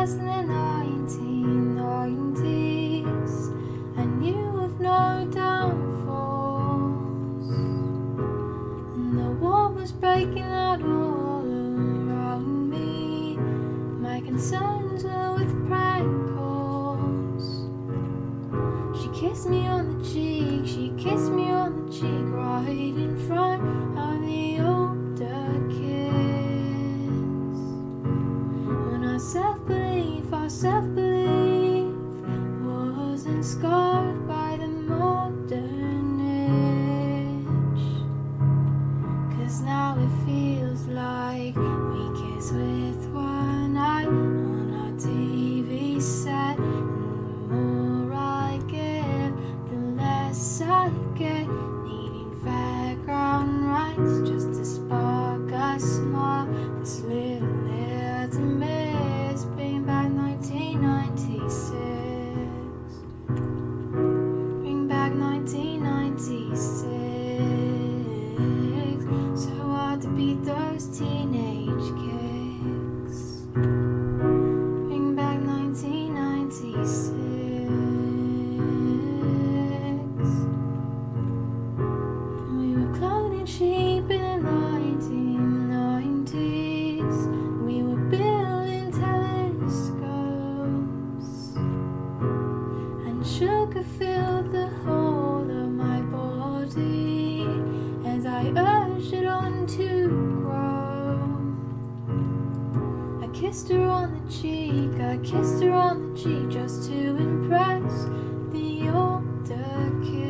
as in the 1990s, I knew of no downfalls, and the war was breaking out all around me. My concerns were with prank calls. scarred by the modern age. Cause now it feels like we kiss with one eye on our TV set. And the more I give, the less I get. and sugar filled the whole of my body as I urged it on to grow. I kissed her on the cheek, I kissed her on the cheek just to impress the older kid.